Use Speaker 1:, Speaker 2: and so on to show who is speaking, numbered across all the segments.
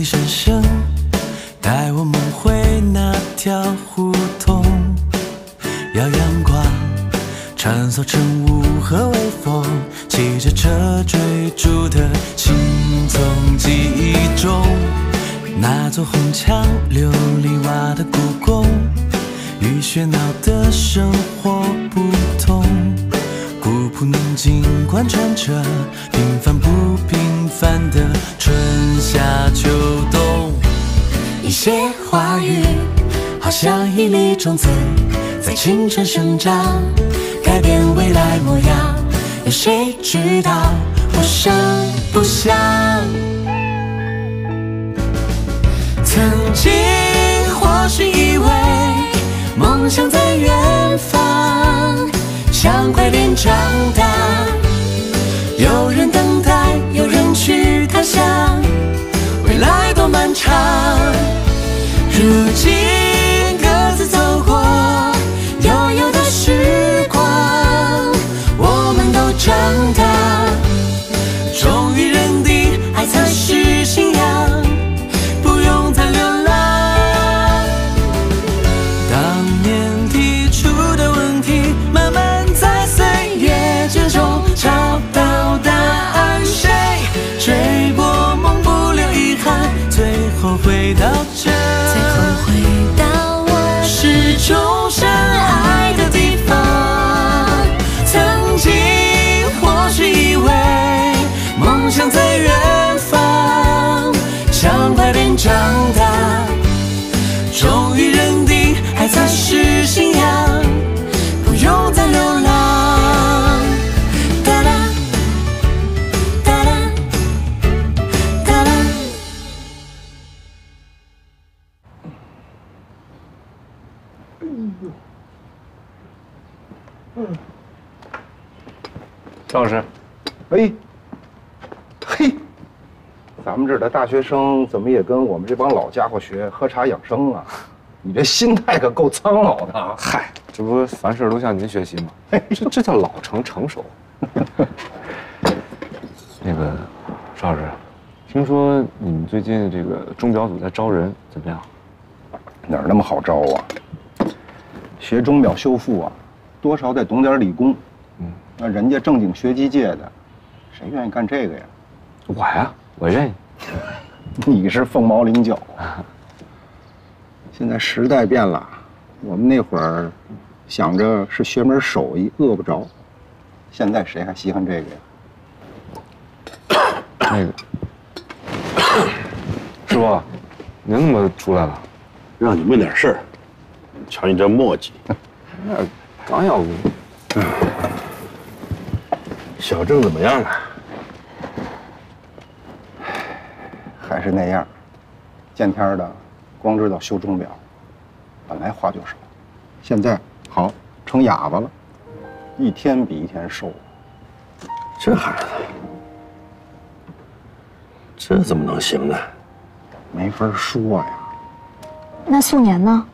Speaker 1: 里声声带我梦回那条胡同，要阳光穿梭成雾和微风，骑着车追逐的青葱，记忆中那座红墙琉璃瓦的故宫，与喧闹的生活不同。古朴宁静贯穿着平凡不平凡的春夏秋冬。一些话语，好像一粒种子，在青春生长，改变未来模样。有谁知道我想不想？曾经或许以为梦想在远方，想快点长大。有人等待，有人去他乡，未来多漫长。如今
Speaker 2: 赵老师，
Speaker 3: 哎，嘿，咱们这儿的大学生怎么也跟我们这帮老家伙学喝茶养生啊？你这心态可够苍老的啊！
Speaker 2: 嗨，这不凡事都向您学习吗？这这叫老成成熟。那个邵老师，听说你们最近这个钟表组在招人，怎么样？
Speaker 3: 哪儿那么好招啊？学钟表修复啊，多少得懂点理工。嗯，那人家正经学机械的，谁愿意干这个呀？
Speaker 2: 我呀，我愿意。
Speaker 3: 你是凤毛麟角啊！现在时代变了，我们那会儿想着是学门手艺，饿不着。现在谁还稀罕这个呀？
Speaker 2: 那个 师傅，您怎么出来了？
Speaker 4: 让你问点事儿。瞧你这磨叽，
Speaker 2: 那刚要问，
Speaker 4: 小郑怎么样了？
Speaker 3: 还是那样，见天儿的光知道修钟表，本来话就少，现在好成哑巴了，一天比一天瘦。
Speaker 4: 这孩子，这怎么能行呢？
Speaker 3: 没法说呀，
Speaker 5: 那素年呢？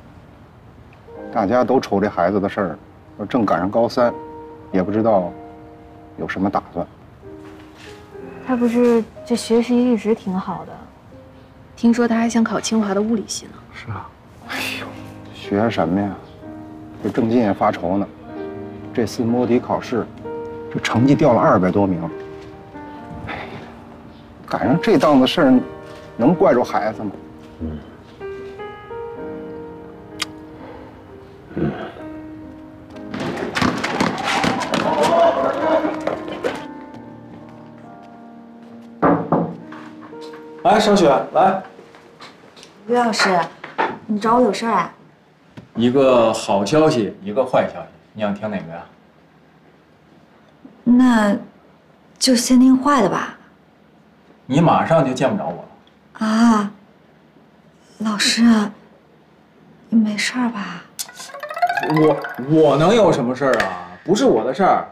Speaker 3: 大家都愁这孩子的事儿，正赶上高三，也不知道有什么打算。
Speaker 5: 他不是这学习一直挺好的，
Speaker 6: 听说他还想考清华的物理系呢。
Speaker 2: 是啊，哎呦
Speaker 3: 学什么呀？这郑进也发愁呢。这次摸底考试，这成绩掉了二百多名。哎，赶上这档子事儿，能怪住孩子吗？
Speaker 7: 来，小雪，来，
Speaker 8: 于老师，你找我有事儿啊？
Speaker 7: 一个好消息，一个坏消息，你想听哪个呀？
Speaker 8: 那就先听坏的吧。
Speaker 7: 你马上就见不着我了。
Speaker 8: 啊，老师，你没事儿吧？
Speaker 7: 我我能有什么事儿啊？不是我的事儿，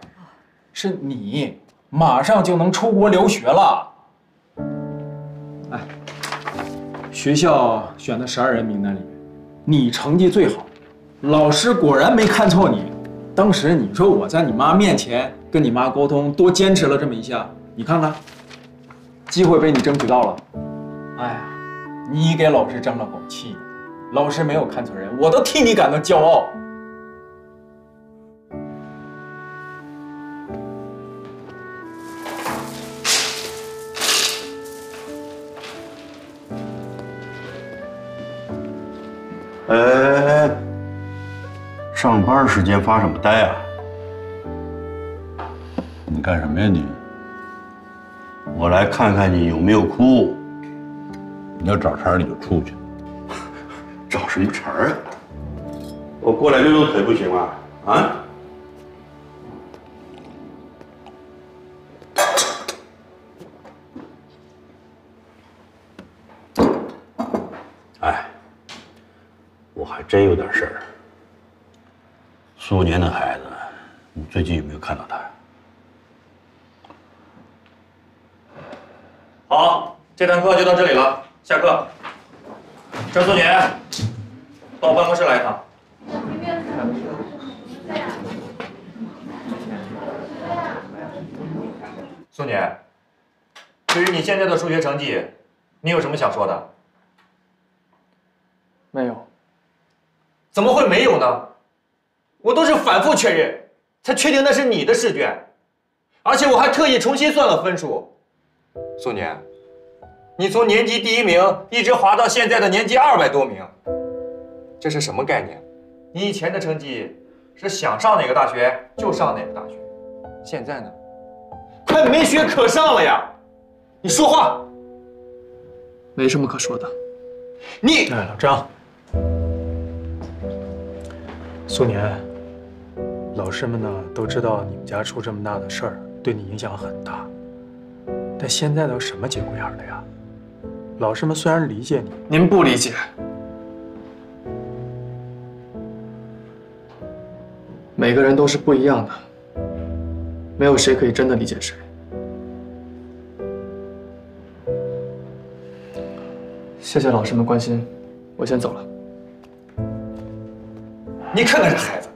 Speaker 7: 是你马上就能出国留学了。哎，学校选的十二人名单里面，你成绩最好，老师果然没看错你。当时你说我在你妈面前跟你妈沟通，多坚持了这么一下，你看看，机会被你争取到了。哎呀，你给老师争了口气，老师没有看错人，我都替你感到骄傲。
Speaker 4: 班时间发什么呆啊？你干什么呀你？我来看看你有没有哭。
Speaker 9: 你要找茬你就出去。
Speaker 4: 找什么茬啊？我过来溜溜腿不行吗？啊？哎，我还真有点事儿。苏年的孩子，你最近有没有看到他呀？
Speaker 10: 好，这堂课就到这里了，下课。张素年，到我办公室来一趟。苏年，对于你现在的数学成绩，你有什么想说的？
Speaker 7: 没有，
Speaker 10: 怎么会没有呢？我都是反复确认，才确定那是你的试卷，而且我还特意重新算了分数。苏年，你从年级第一名一直滑到现在的年级二百多名，这是什么概念？你以前的成绩是想上哪个大学就上哪个大学，现在呢，快没学可上了呀！你说话，
Speaker 7: 没什么可说的。
Speaker 10: 你
Speaker 7: 哎，老张，苏年，老师们呢都知道你们家出这么大的事儿，对你影响很大。但现在都什么节骨眼了呀？老师们虽然理解你，
Speaker 10: 您不理解。
Speaker 11: 每个人都是不一样的，没有谁可以真的理解谁。谢谢老师们关心，我先走了。
Speaker 10: 你看看这孩子，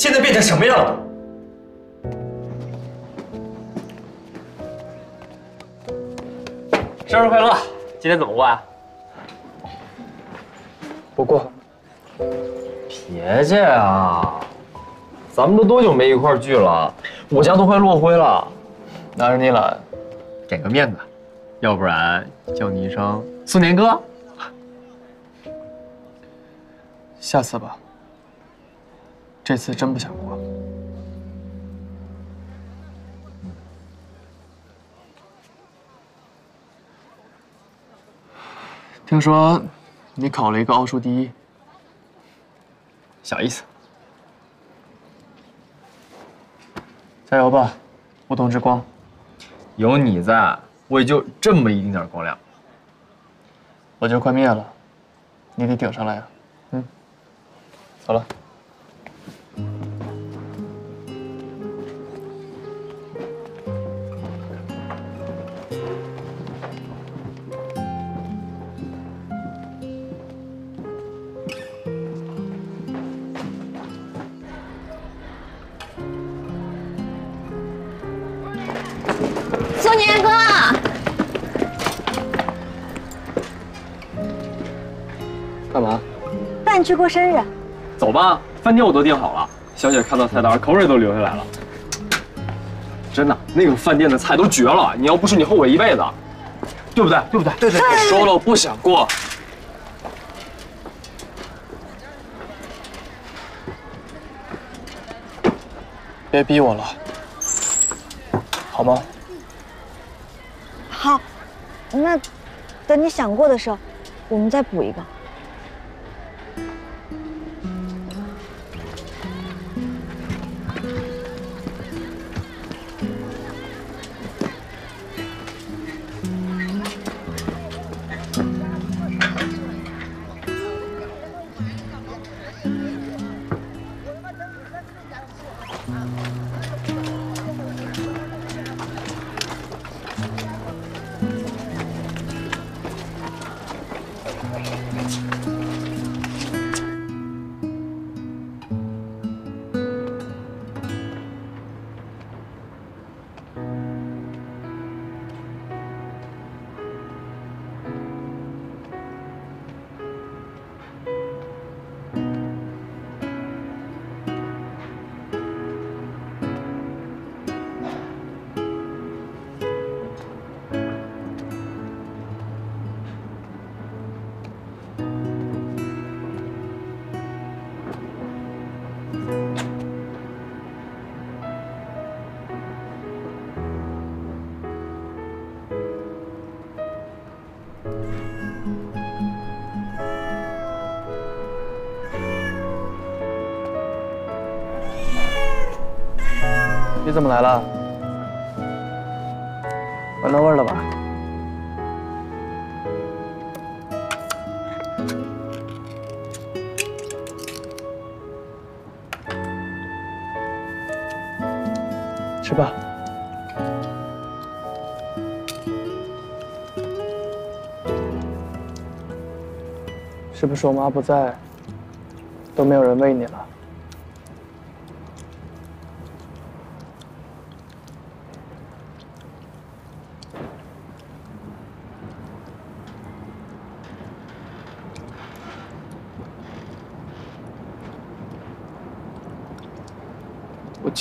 Speaker 10: 现在变成什么样了？
Speaker 12: 生日快乐！今天怎么过啊？
Speaker 11: 不过，
Speaker 12: 别介啊！咱们都多久没一块聚了？我家都快落灰了。
Speaker 11: 拿着你懒？
Speaker 12: 给个面子，要不然叫你一声苏年哥。
Speaker 11: 下次吧。这次真不想过。听说你考了一个奥数第一，
Speaker 12: 小意思。
Speaker 11: 加油吧，梧桐之光！
Speaker 12: 有你在，我也就这么一丁点光亮。
Speaker 11: 我就快灭了，你得顶上来呀！嗯，走了。
Speaker 8: 苏年哥，
Speaker 11: 干嘛？
Speaker 8: 带你去过生日。
Speaker 12: 走吧，饭店我都订好了。小姐看到菜单，口水都流下来了。真的，那个饭店的菜都绝了，你要不吃，你后悔一辈子，对不对？对不对？
Speaker 11: 对对，我说了，我不想过。别逼我了，好吗？
Speaker 8: 好，那等你想过的时候，我们再补一个。
Speaker 11: 你怎么来了？闻到味儿了吧？吃吧。是不是我妈不在，都没有人喂你了？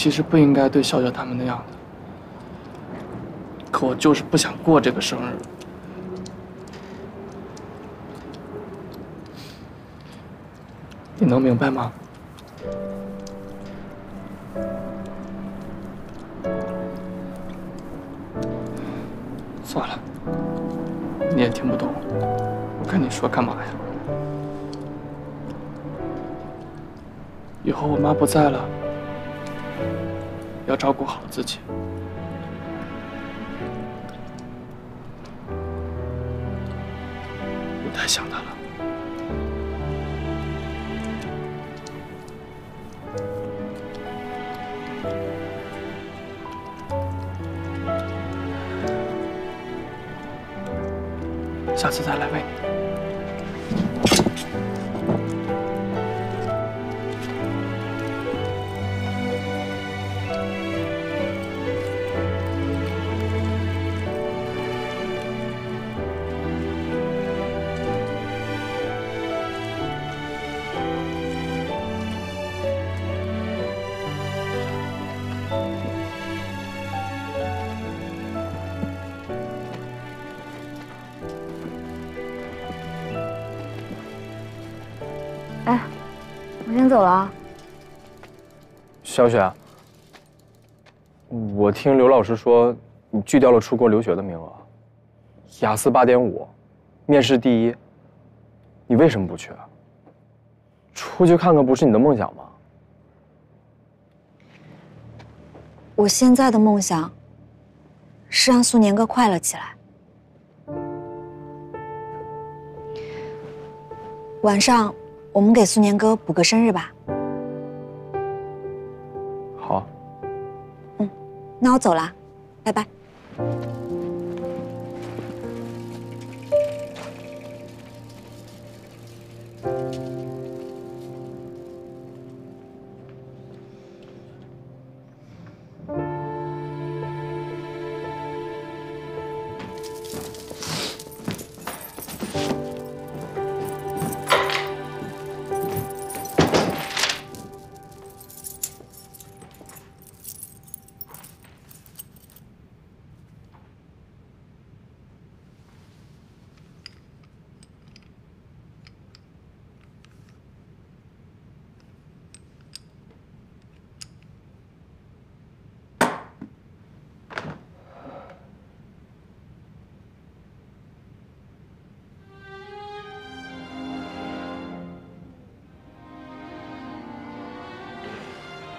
Speaker 11: 其实不应该对笑笑他们那样的，可我就是不想过这个生日。你能明白吗？算了，你也听不懂，我跟你说干嘛呀？以后我妈不在了。要照顾好自己。
Speaker 12: 小雪，我听刘老师说你拒掉了出国留学的名额，雅思八点五，面试第一，你为什么不去？出去看看不是你的梦想吗？
Speaker 8: 我现在的梦想是让苏年哥快乐起来。晚上我们给苏年哥补个生日吧。那我走了，拜拜。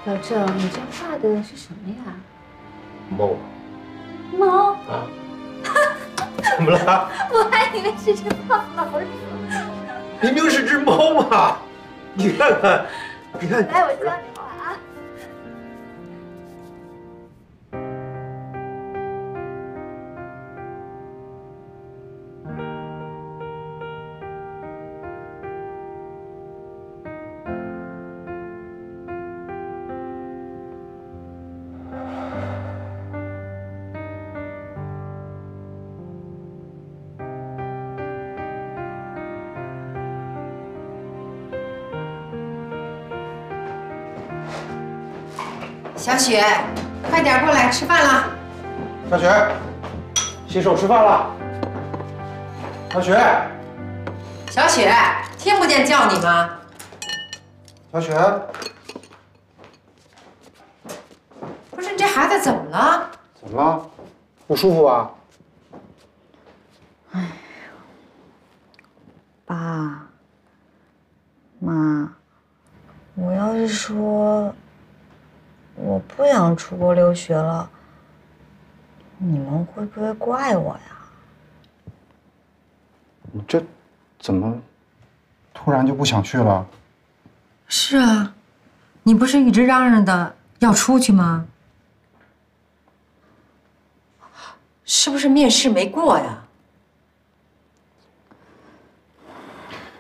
Speaker 5: 老郑，你这画的是什么呀？
Speaker 10: 猫。
Speaker 5: 猫？
Speaker 10: 啊？怎么了？
Speaker 5: 我还以为是只胖老鼠。
Speaker 10: 明明是只猫嘛！你看看，你看。
Speaker 5: 来，我教你
Speaker 13: 小雪快点过来吃饭了。
Speaker 3: 小雪洗手吃饭了。小雪。
Speaker 13: 小雪听不见叫你吗？
Speaker 3: 小雪。
Speaker 13: 不是你这孩子怎么了？
Speaker 3: 怎么了？不舒服啊哎呦
Speaker 8: 爸妈我要是说我不想出国留学了，你们会不会怪我呀？
Speaker 3: 你这怎么突然就不想去了？
Speaker 13: 是啊，你不是一直嚷嚷的要出去吗？是不是面试没过呀？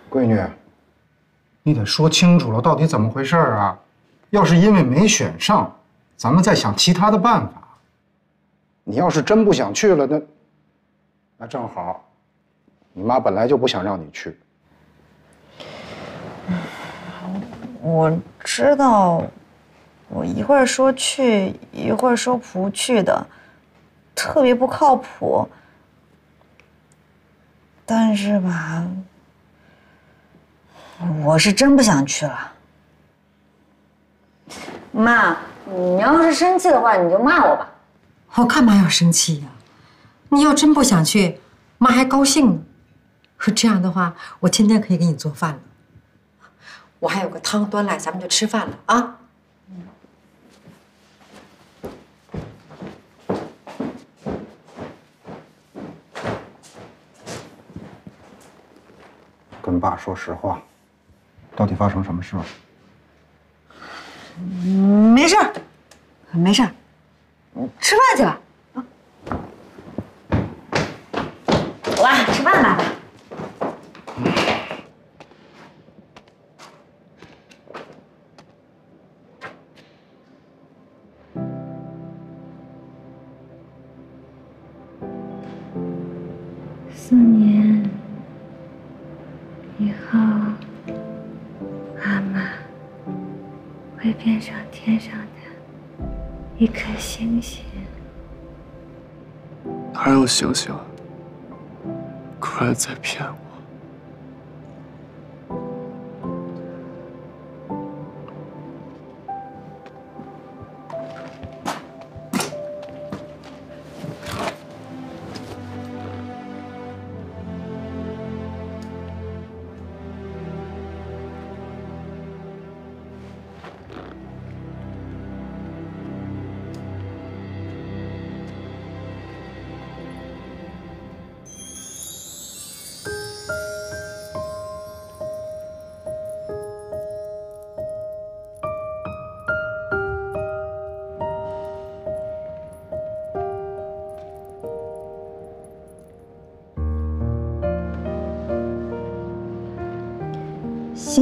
Speaker 3: 闺女，你得说清楚了，到底怎么回事啊？要是因为没选上，咱们再想其他的办法。你要是真不想去了，那那正好，你妈本来就不想让你去。
Speaker 8: 我知道，我一会儿说去，一会儿说不去的，特别不靠谱。但是吧，我是真不想去了。妈，你要是生气的话，你就骂我吧。
Speaker 13: 我干嘛要生气呀？你要真不想去，妈还高兴呢。说这样的话，我天天可以给你做饭了。我还有个汤端来，咱们就吃饭了啊！
Speaker 3: 跟爸说实话，到底发生什么事了？
Speaker 8: 没事儿，没事儿，吃饭去吧。啊，走吧吃饭吧。
Speaker 14: 星星。
Speaker 11: 哪有星星？果然在骗我。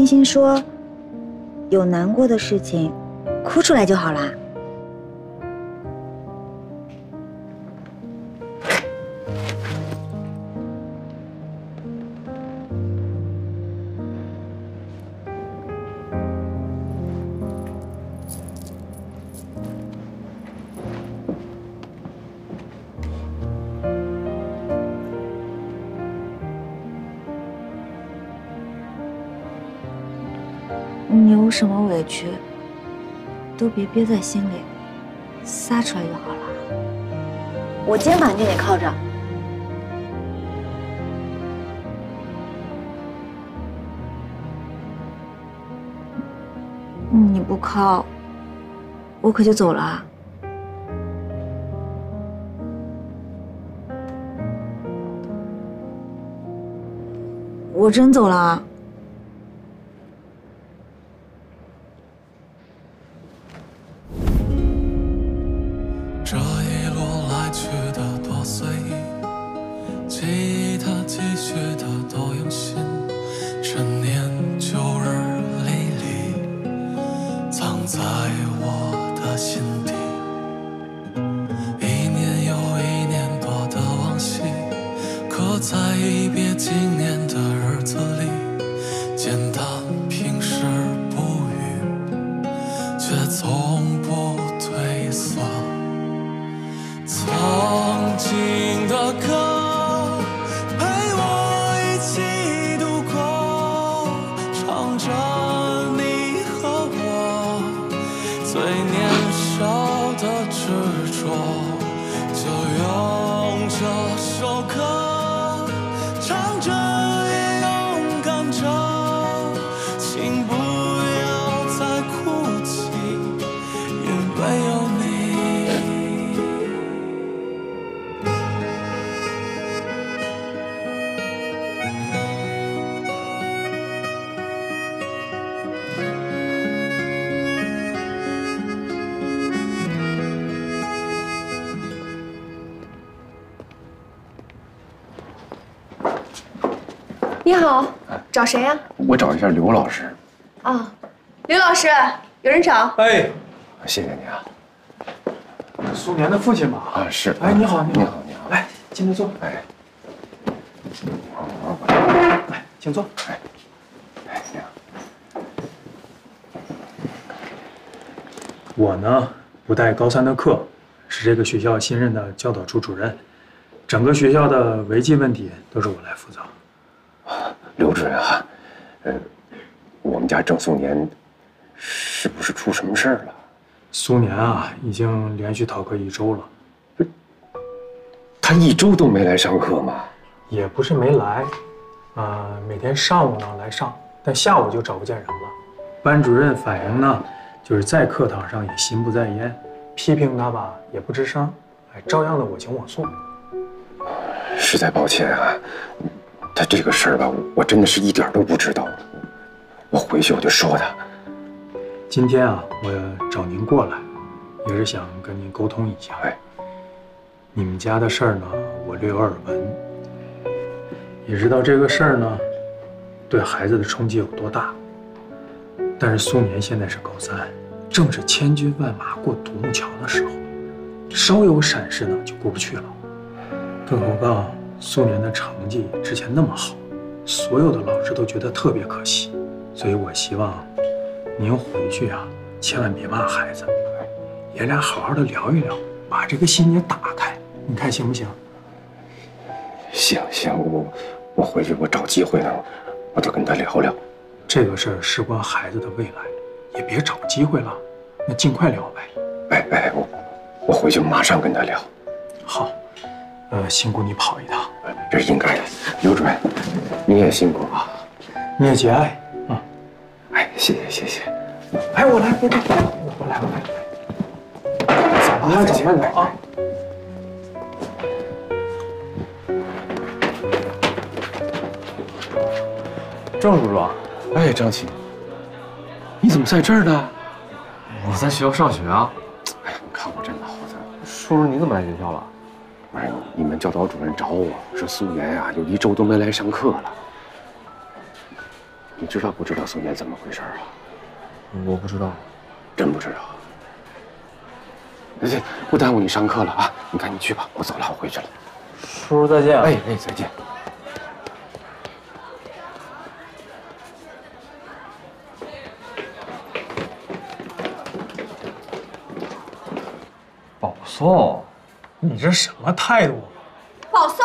Speaker 8: 心说：“有难过的事情，哭出来就好啦。”有什么委屈，都别憋在心里，撒出来就好了。我肩膀就得靠着。你不靠，我可就走了啊。我真走了啊。
Speaker 6: 从不褪色。曾经谁呀、
Speaker 2: 我找一下刘老师，
Speaker 6: 啊？刘老师，有人找。
Speaker 7: 哎，
Speaker 2: 谢谢你啊。
Speaker 7: 苏年的父亲吧？
Speaker 2: 啊，是。
Speaker 7: 哎，你好，你好，
Speaker 2: 你好，你好。
Speaker 7: 来，进来坐。
Speaker 2: 哎，
Speaker 7: 来，请坐。
Speaker 2: 哎，哎，你好。
Speaker 7: 我呢不带高三的课，是这个学校新任的教导处主任，整个学校的违纪问题都是我来负责。
Speaker 2: 刘主任啊，呃，我们家郑素年是不是出什么事儿了？
Speaker 7: 苏年啊，已经连续逃课一周了。
Speaker 2: 他一周都没来上课吗？
Speaker 7: 也不是没来，啊、每天上午呢来上，但下午就找不见人了。班主任反映呢，就是在课堂上也心不在焉，批评他吧也不吱声，哎，照样的我行我素。
Speaker 2: 实在抱歉啊，他这个事儿吧，我真的是一点都不知道。我回去我就说他。
Speaker 7: 今天啊，我找您过来，也是想跟您沟通一下。
Speaker 2: 哎，
Speaker 7: 你们家的事儿呢，我略有耳闻，也知道这个事儿呢，对孩子的冲击有多大。但是苏年现在是高三，正是千军万马过独木桥的时候，稍有闪失呢就过不去了。更何况苏年的成绩之前那么好，所有的老师都觉得特别可惜。所以我希望您回去啊，千万别骂孩子，爷俩好好的聊一聊，把这个心结打开，你看行不行？
Speaker 2: 行行，我我回去我找机会呢，我就跟他聊聊。
Speaker 7: 这个事儿事关孩子的未来，也别找机会了，那尽快聊呗。
Speaker 2: 哎哎，我我回去马上跟他聊。
Speaker 7: 好，呃，辛苦你跑一趟，
Speaker 2: 这是应该的。刘主任，你也辛苦啊。
Speaker 7: 你也节哀啊。
Speaker 2: 哎，谢谢谢谢。
Speaker 7: 哎，我来，别别，我我来我来。走吧，慢走慢走啊。
Speaker 12: 郑叔叔，
Speaker 2: 哎，张琪，你怎么在这儿呢？
Speaker 12: 我在学校上学啊。
Speaker 2: 哎，你看我这脑子。
Speaker 12: 叔叔，你怎么来学校了？
Speaker 2: 哎，你们教导主任找我说苏年啊、有一周都没来上课了。你知道不知道苏年怎么回事啊？
Speaker 12: 我不知道。
Speaker 2: 真不知道。那这不耽误你上课了啊！你赶紧去吧，我走了，我回去了。
Speaker 12: 叔叔再见。
Speaker 2: 啊哎哎，再见。
Speaker 12: 保送，
Speaker 7: 你这什么态度？
Speaker 6: 保送，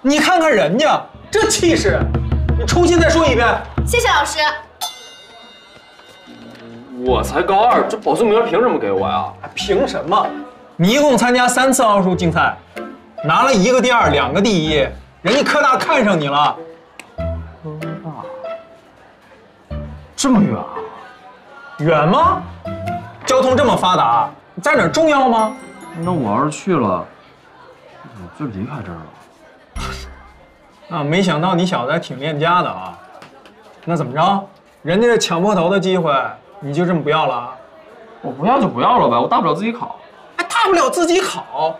Speaker 7: 你看看人家这气势，你重新再说一遍。
Speaker 6: 谢谢老师。
Speaker 12: 我才高二，这保送名额凭什么给我呀？
Speaker 7: 凭什么？你一共参加三次奥数竞赛，拿了一个第二，两个第一，人家科大看上你了。
Speaker 12: 科大这么远啊？
Speaker 7: 远吗？交通这么发达，在哪儿重要吗？
Speaker 12: 那我要是去了，我就离开这儿了。
Speaker 7: 啊，没想到你小子还挺恋家的啊。那怎么着？人家抢破头的机会，你就这么不要了啊？
Speaker 12: 我不要就不要了呗，我大不了自己考。
Speaker 7: 还大不了自己考。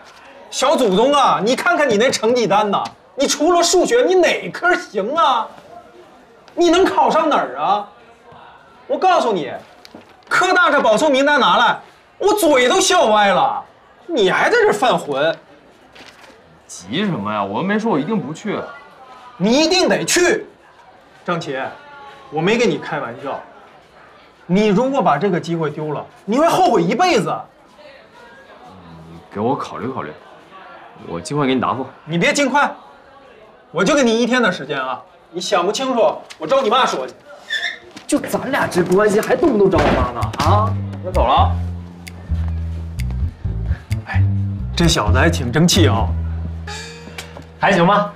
Speaker 7: 小祖宗啊，你看看你那成绩单呐，你除了数学，你哪科行啊？你能考上哪儿啊？我告诉你，科大这保送名单拿来，我嘴都笑歪了。你还在这犯浑？
Speaker 12: 急什么呀？我又没说我一定不去。
Speaker 7: 你一定得去，张琪，我没跟你开玩笑。你如果把这个机会丢了，你会后悔一辈子。
Speaker 12: 你给我考虑考虑，我尽快给你答复。
Speaker 7: 你别尽快，我就给你一天的时间啊！你想不清楚，我找你妈说去。
Speaker 12: 就咱俩这关系，还动不动找我妈呢？啊，我走了。
Speaker 7: 这小子还挺争气啊、还行吧？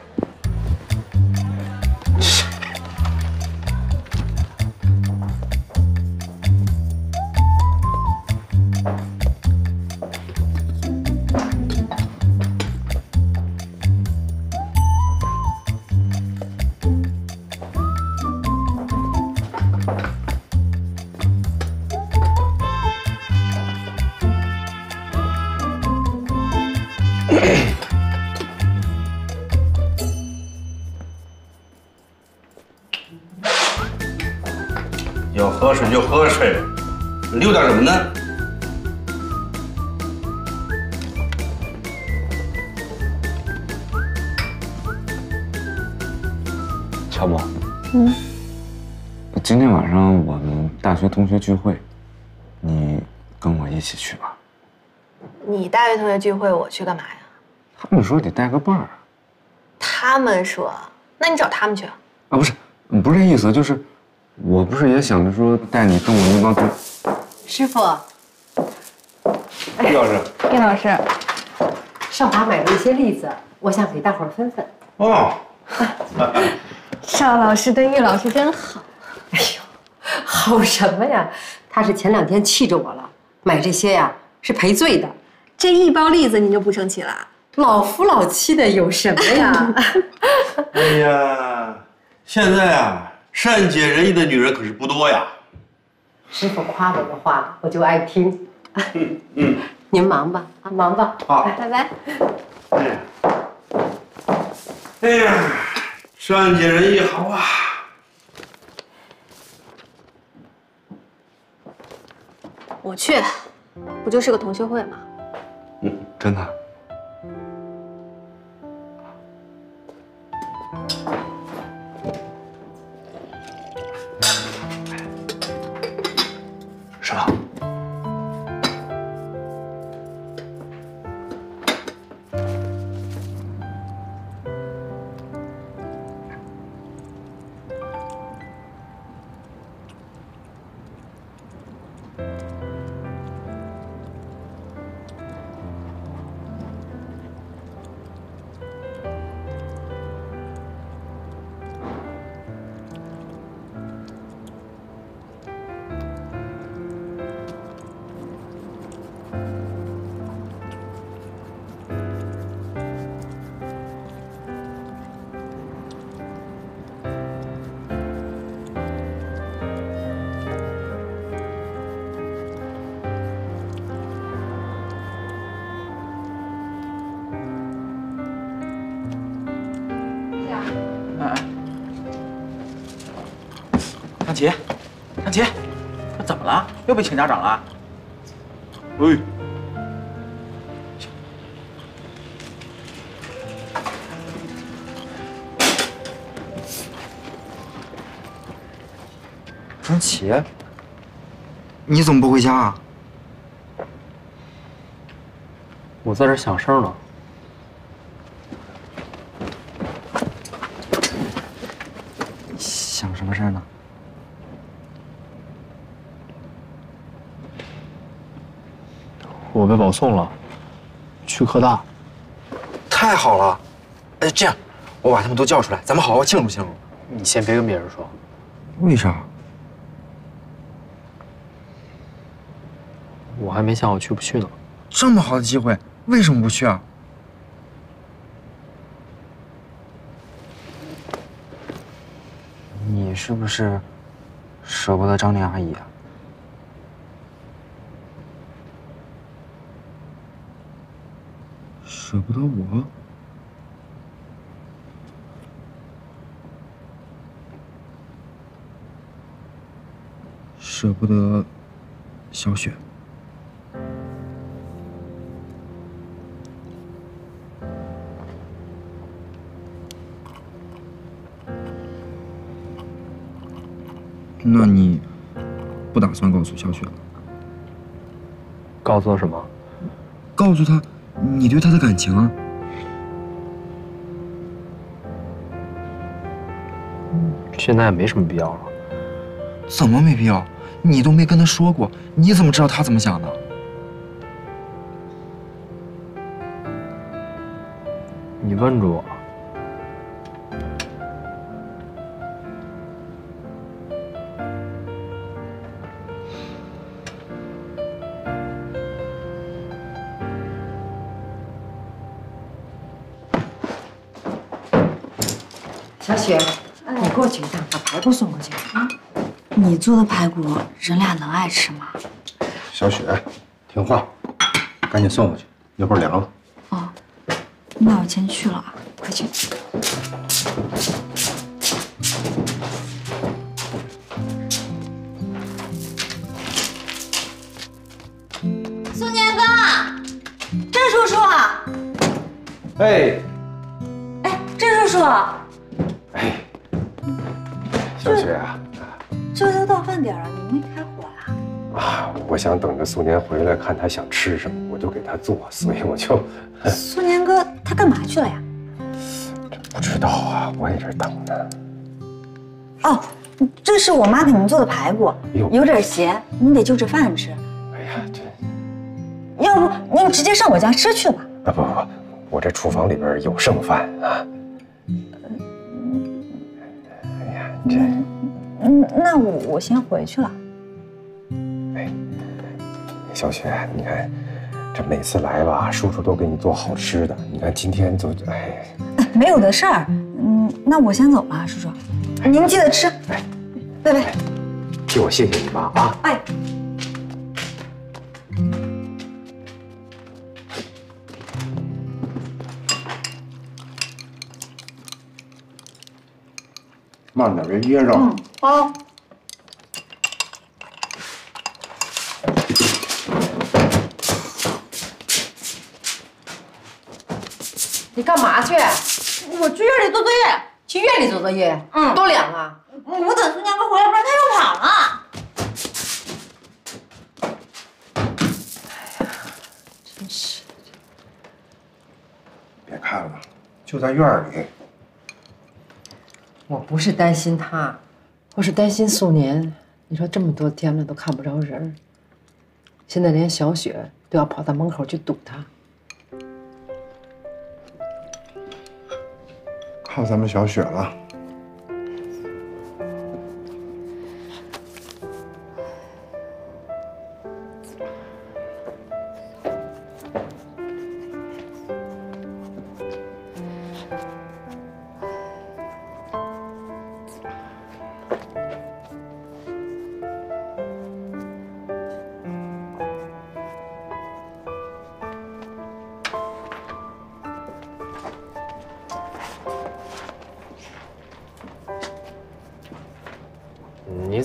Speaker 4: 要喝水就喝水，溜达什么呢？
Speaker 9: 乔木，
Speaker 15: 嗯，
Speaker 9: 今天晚上我们大学同学聚会，你跟我一起去吧。
Speaker 5: 你大学同学聚会，我去干嘛呀？
Speaker 9: 他们说得带个伴儿
Speaker 5: 他们说，那你找他们去。
Speaker 9: 啊，不是，嗯不是这意思，就是我不是也想着说带你跟我那帮同，
Speaker 13: 师傅，
Speaker 4: 叶老师，
Speaker 13: 叶老师，少华买了一些栗子，我想给大伙儿分分。
Speaker 4: 哦，
Speaker 5: 邵老师对玉老师真好。
Speaker 13: 哎呦，好什么呀？他是前两天气着我了，买这些呀是赔罪的。
Speaker 5: 这一包栗子您就不生气了？
Speaker 13: 老夫老妻的有什么呀？
Speaker 4: 哎呀，现在啊，善解人意的女人可是不多呀。
Speaker 13: 师傅夸我的话，我就爱听。
Speaker 4: 嗯嗯，
Speaker 13: 您忙吧，啊，忙吧。
Speaker 4: 好，
Speaker 5: 拜拜。
Speaker 4: 哎呀，哎呀，善解人意好啊。
Speaker 5: 我去，不就是个同学会吗？
Speaker 9: 嗯真的。
Speaker 16: 又被请家长了？
Speaker 4: 喂，
Speaker 17: 张琪，你怎么不回家啊？
Speaker 7: 我在这儿想事儿呢。
Speaker 17: 想什么事儿呢？
Speaker 12: 我被保送了，去科大。
Speaker 17: 太好了！哎，这样，我把他们都叫出来，咱们好好庆祝庆祝。
Speaker 12: 你先别跟别人说。
Speaker 17: 为啥？
Speaker 12: 我还没想好去不去呢。
Speaker 17: 这么好的机会，为什么不去啊？你是不是舍不得张莲阿姨啊？舍不得我？舍不得小雪？那你不打算告诉小雪了？
Speaker 12: 告诉她什么？
Speaker 17: 告诉她你对他的感情
Speaker 12: 现在也没什么必要了，
Speaker 17: 怎么没必要？你都没跟他说过，你怎么知道他怎么想的？
Speaker 12: 你问住我。
Speaker 13: 你
Speaker 8: 做的排骨，人俩能爱吃吗？
Speaker 3: 小雪，听话，赶紧送过去，一会儿凉了。
Speaker 8: 哦，那我先去了啊，快去。苏年哥，郑叔叔，
Speaker 7: 哎，
Speaker 2: 素年回来，看他想吃什么，我就给他做，所以我就
Speaker 8: 苏年哥他干嘛去了呀？
Speaker 2: 这 不知道啊，我也这等呢。
Speaker 8: 哦，这是我妈给您做的排骨，有点咸，您得就着饭吃。
Speaker 2: 哎呀，这
Speaker 8: 要不您直接上我家吃去吧？
Speaker 2: 啊不不不，我这厨房里边有剩饭啊。哎呀，这
Speaker 8: 嗯，那我我先回去了。
Speaker 2: 小雪，你看这每次来吧，叔叔都给你做好吃的。你看今天就哎，
Speaker 8: 哎，没有的事儿。嗯，那我先走了，叔叔，您记得吃。
Speaker 2: 哎，
Speaker 8: 拜拜。
Speaker 2: 替我谢谢你妈啊。
Speaker 8: 哎。
Speaker 3: 慢点，别噎着。
Speaker 8: 嗯，好。
Speaker 13: 干嘛去？
Speaker 8: 我去院里做作业。
Speaker 13: 去院里做作业？
Speaker 8: 嗯，
Speaker 13: 多凉啊！
Speaker 8: 我等苏年哥回来，不然他又跑了。
Speaker 13: 哎呀真是的。
Speaker 3: 别看了，就在院里。
Speaker 13: 我不是担心他，我是担心素年。你说这么多天了都看不着人，现在连小雪都要跑到门口去堵他。
Speaker 3: 靠咱们小雪了。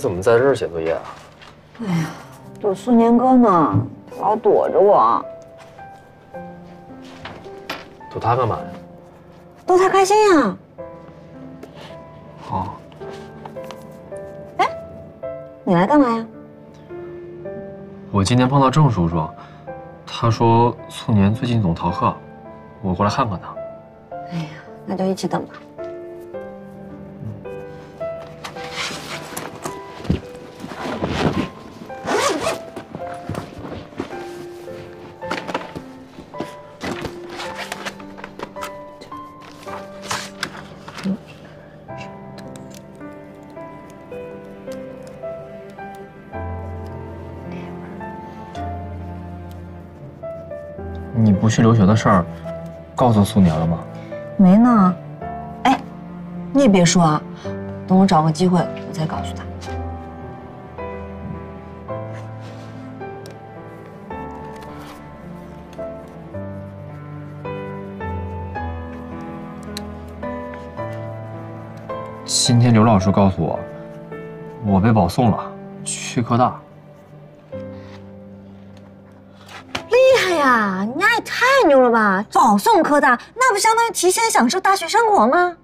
Speaker 12: 怎么在这儿写作业啊？
Speaker 8: 哎呀，躲苏年哥呢，老躲着我，
Speaker 12: 躲他干嘛呀？
Speaker 8: 逗他开心呀。
Speaker 12: 哦，
Speaker 8: 你来干嘛呀？
Speaker 12: 我今天碰到郑叔叔，他说素年最近总逃课，我过来看看他。
Speaker 8: 哎呀，那就一起等吧。
Speaker 12: 去留学的事儿，告诉苏年了吗？
Speaker 8: 没呢。哎，你也别说啊，等我找个机会，我再告诉他。
Speaker 12: 今天刘老师告诉我，我被保送了，去科大。
Speaker 8: 太牛了吧！保送科大，那不相当于提前享受大学生活吗？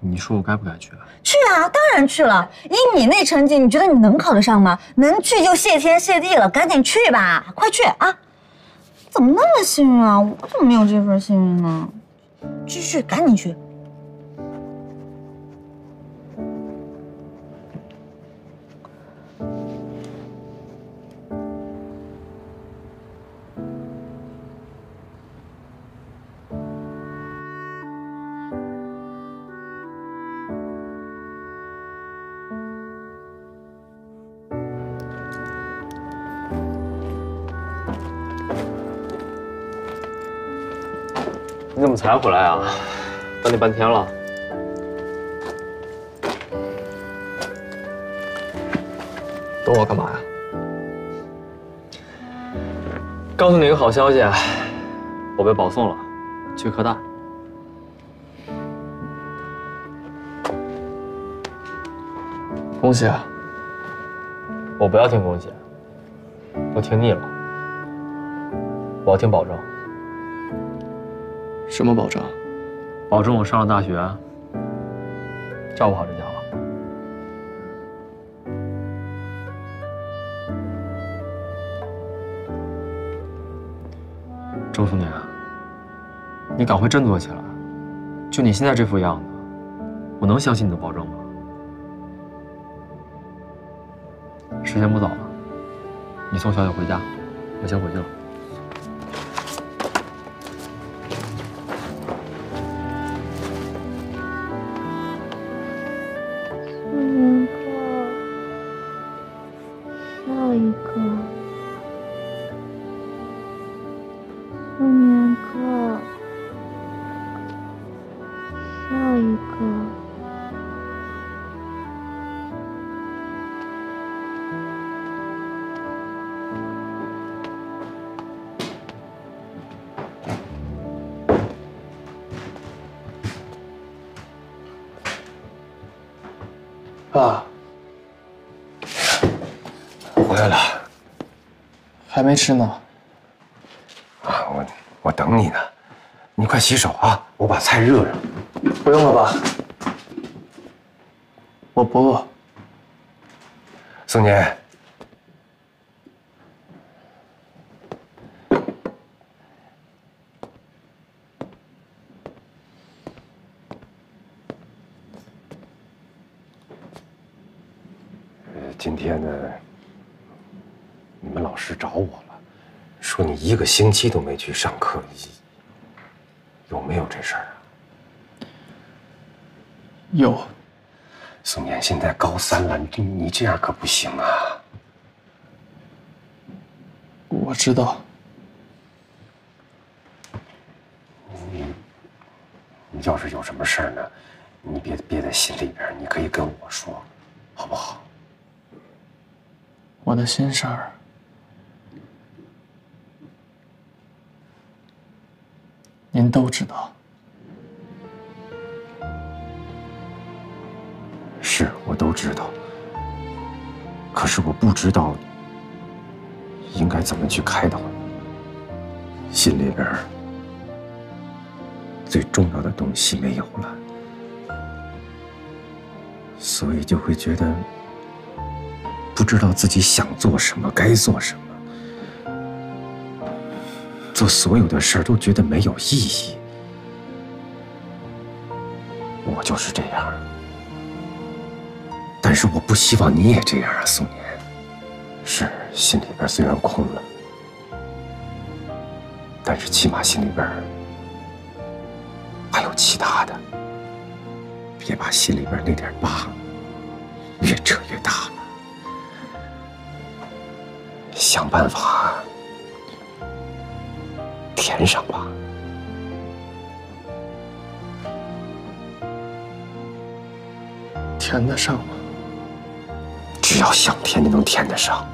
Speaker 12: 你说我该不该去？
Speaker 8: 去啊，当然去了。以你那成绩，你觉得你能考得上吗？能去就谢天谢地了，赶紧去吧，快去啊！怎么那么幸运啊？我怎么没有这份幸运呢？继续，赶紧去。
Speaker 12: 才回来啊？等你半天了。等我干嘛呀？告诉你个好消息，我被保送了，去科大。恭喜！啊！我不要听恭喜，我听腻了。我要听保证。
Speaker 11: 什么保证？
Speaker 12: 保证我上了大学，照顾好这家伙。周素年，你赶快振作起来！就你现在这副样子，我能相信你的保证吗？时间不早了，你送小雪回家，我先回去了。
Speaker 11: 吃呢。
Speaker 2: 啊，我我等你呢，你快洗手啊，我把菜热热。
Speaker 11: 不用了，吧，我不饿。
Speaker 2: 宋年，呃，今天呢，你们老师找我了，说你一个星期都没去上课，有没有这事儿啊？
Speaker 11: 有。
Speaker 2: 宋年现在高三了，你你这样可不行啊！
Speaker 11: 我知道。
Speaker 2: 你你要是有什么事儿呢，你别憋在心里边，你可以跟我说，好不好？
Speaker 11: 我的心事儿，您都知道。
Speaker 2: 是我都知道，可是我不知道应该怎么去开导你。心里边最重要的东西没有了，所以就会觉得不知道自己想做什么，该做什么，做所有的事儿都觉得没有意义。我就是这样。但是我不希望你也这样啊，宋年。是心里边虽然空了，但是起码心里边还有其他的。别把心里边那点疤越扯越大了。想办法填上吧。
Speaker 11: 填得上吗？
Speaker 2: 只要想填，就能填得上，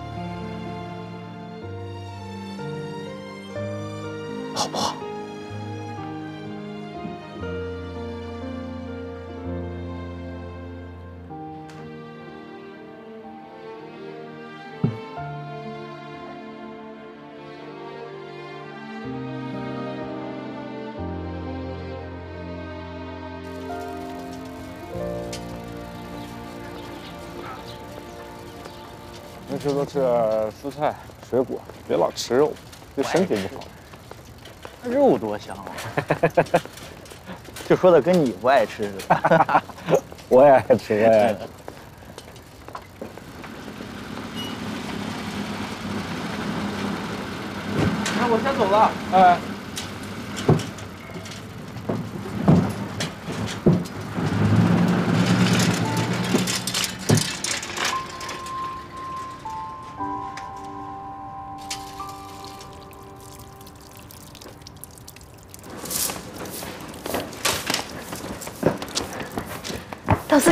Speaker 17: 平时多吃蔬菜、水果，别老吃肉，对身体不好。
Speaker 18: 肉多香啊！就说的跟你不爱吃似的。
Speaker 17: 我也爱吃，我也爱吃。
Speaker 7: 那我先走了，哎。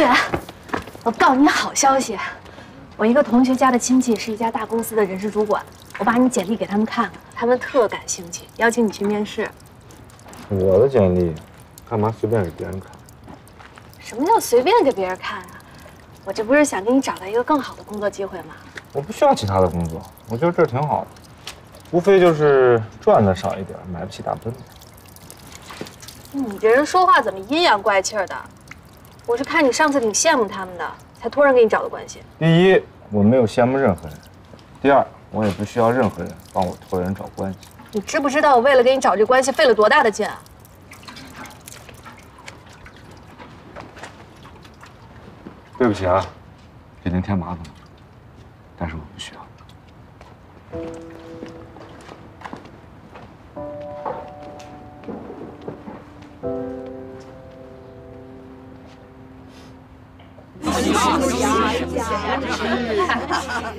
Speaker 6: 窦思远，我告诉你好消息，我一个同学家的亲戚是一家大公司的人事主管，我把你简历给他们看了，他们特感兴趣，邀请你去面试。
Speaker 17: 我的简历，干嘛随便给别人看？
Speaker 6: 什么叫随便给别人看啊？我这不是想给你找到一个更好的工作机会吗？
Speaker 17: 我不需要其他的工作，我觉得这儿挺好的，无非就是赚的少一点，买不起大奔。
Speaker 6: 你这人说话怎么阴阳怪气的？我是看你上次挺羡慕他们的，才托人给你找的关系。
Speaker 17: 第一，我没有羡慕任何人；第二，我也不需要任何人帮我托人找关系。
Speaker 6: 你知不知道我为了给你找这关系费了多大的劲啊？
Speaker 17: 对不起啊，给您添麻烦了，但是我不需要。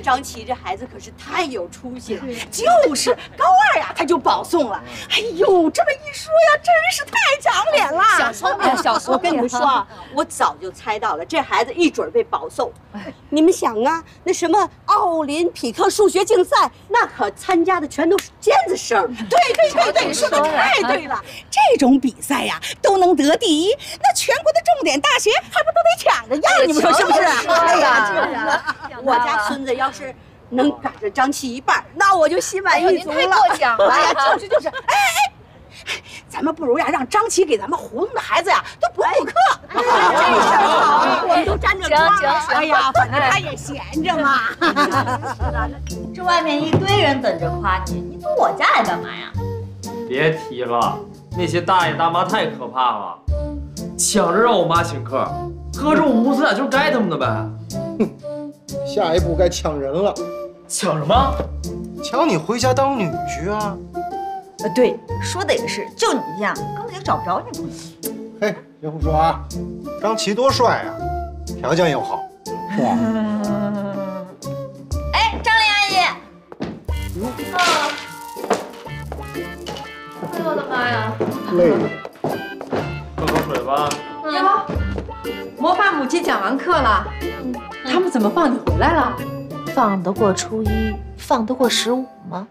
Speaker 19: 张琪这孩子可是太有出息了，就是高二呀他就保送了。哎呦，这么一说呀，真是太长脸了。
Speaker 20: 小聪明小聪明
Speaker 19: 我跟你们说啊，我早就猜到了，这孩子一准被保送。你们想啊，那什么奥林匹克数学竞赛，那可参加的全都是尖子生。对对对对，说的太对了。这种比赛呀，都能得第一，那全国的重点大学还不都得抢着要？你们说是不是？哎呀，我家孙子要是能赶上张琪一半，那我就心满意足了。
Speaker 20: 哎太过奖了
Speaker 19: 哎呀，就是就是，哎哎。咱们不如呀，让张琪给咱们胡同的孩子呀都补补课。这事儿好，我们都沾着光。
Speaker 20: 行行行
Speaker 19: 哎呀，反正他也闲着嘛。
Speaker 8: 这外面一堆人等着夸你，你到我家来干嘛呀？
Speaker 12: 别提了，那些大爷大妈太可怕了，抢着让我妈请客，合着我母子俩就是该他们的呗。
Speaker 3: 下一步该抢人了。
Speaker 12: 抢什么？
Speaker 3: 抢你回家当女婿啊！
Speaker 8: 呃，对，说的也是，就你一样，根本就找不着女朋友。
Speaker 3: 嘿，别胡说啊！张琪多帅啊，条件又好。哇，
Speaker 8: 哎，张丽阿姨，
Speaker 6: 啊！哎呦我的妈呀！
Speaker 3: 累了。
Speaker 12: 喝口水吧。
Speaker 13: 哟，魔法母亲讲完课了，他们怎么放你回来了？
Speaker 6: 放得过初一，放得过十五吗？